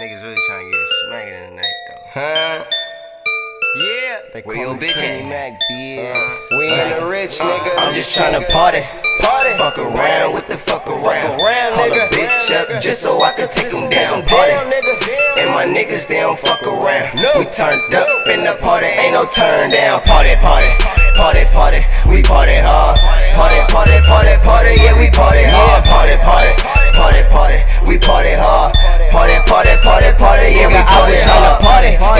Niggas really trying to get it smacking tonight, though. Huh? Yeah. They Where your bitch at? Mac, bitch. Uh, we ain't the rich, nigga. I'm just tryna party. Party. Fuck around with the fuck around. around, Call nigga. a bitch up just so I can take them down. Party. nigga. And my niggas, they don't fuck around. No. We turned up in the party, ain't no turn down. Party, party, party, party. We party hard. Party, party, party, party. Yeah, we party hard. Party, party, party, party. We party hard.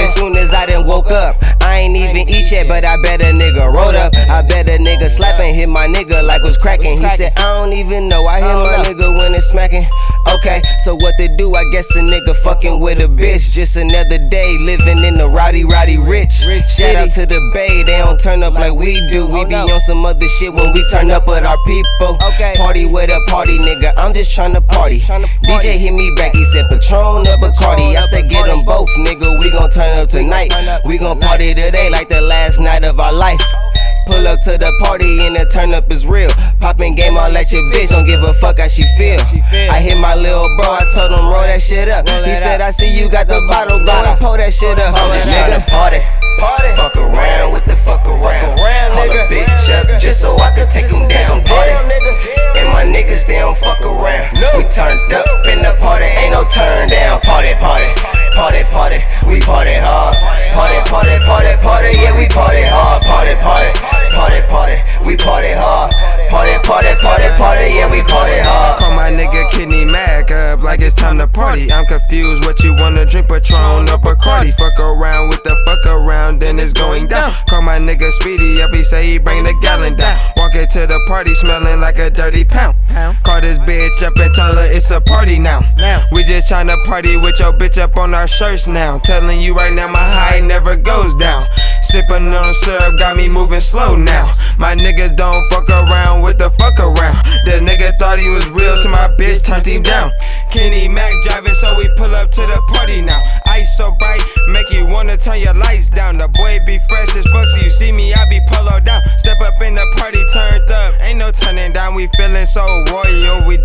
As soon as I done woke up, I ain't even eat yet, but I bet a nigga rolled up. I bet a nigga slapping, hit my nigga like was cracking. He said, I don't even know. I hear my nigga when it's smacking. Okay, so what to do? I guess a nigga fucking with a bitch. Just another day living in the rowdy, rowdy rich. Shout out to the Bay, they don't turn up like we do. We be on some other shit when we turn up with our people. Okay. Party with a party, nigga. I'm just tryna party. DJ hit me back, he said Patron or turn up tonight. We gon' party today like the last night of our life. Pull up to the party and the turn up is real. Poppin' game all at your bitch, don't give a fuck how she feel. I hit my little bro, I told him roll that shit up. He said I see you got the bottle, go and pull that shit up. I'm just Nigga. party. Party. Fuck around with the fuck around. around, Call nigga. a bitch up just so I can take them down. Party. And my niggas, they don't fuck around. We turned up in the party, ain't no turn down. Party, party, party, party. Confused what you wanna drink, Patron or Bacardi. Fuck around with the fuck around, then it's going down. Call my nigga Speedy up, he say he bring the gallon down. Walk into the party smelling like a dirty pound. Call this bitch up and tell her it's a party now. We just tryna party with your bitch up on our shirts now. Telling you right now, my high never goes down. Sippin' on syrup got me moving slow now. My nigga don't fuck around with the fuck around. The nigga thought he was real till my bitch turned him down. Kenny Mac driving, so we pull up to the party now. Ice so bright, make you wanna turn your lights down. The boy be fresh as fuck, so you see me, I be polo down. Step up in the party, turned up. Ain't no turning down, we feeling so royal, we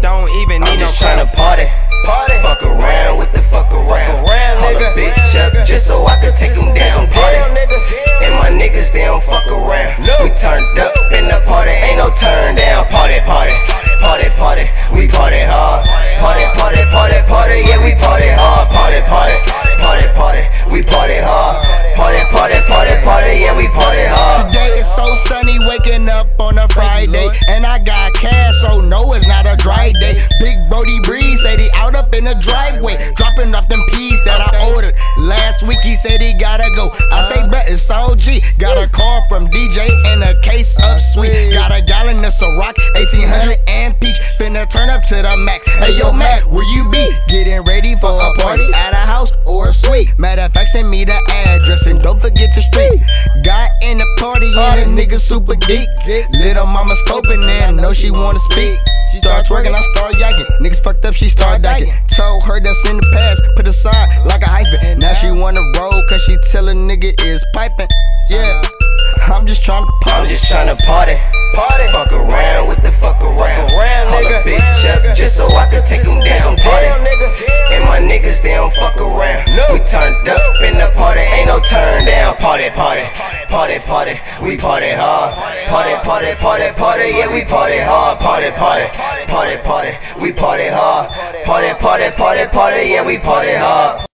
Breeze said he out up in the driveway, dropping off them peas that I ordered. Last week he said he gotta go. I say, uh-huh. bet it's OG. Got a call from DJ and a case of sweet. Got a gallon of Ciroc, 1800 and peach. Finna turn up to the max. Hey yo, Mac, where you be? Getting ready for a party at a house or a suite. Matter of fact, send me the address and don't forget the street. Got in the party and a nigga super geek. Little mama scoping and know she wanna speak. She start twerking, I start yakking. Niggas fucked up, she start dyking. Told her that's in the past, put aside like a hyphen. Now she wanna roll cause she tell a nigga is piping. Yeah, uh-huh. I'm just trying to I'm party. just tryna party. Party. Fuck around with the fuck around. around, Call a bitch up just so I can take them down. Party. Down, nigga. And my niggas, they don't fuck around. No. We turned up in the party, ain't no turn down. Party, party, party, party. We party hard. Party, party, party, party. Yeah, we party hard. Party, party, party, party. We party hard. Party, party, party, party. Yeah, we party hard.